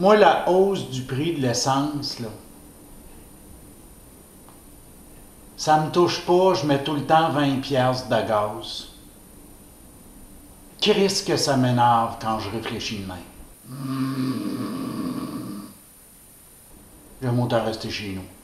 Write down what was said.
Moi, la hausse du prix de l'essence, là, ça me touche pas, je mets tout le temps 20 pièces de gaz. Qui risque que ça m'énerve quand je réfléchis de même? J'aime autant rester chez nous.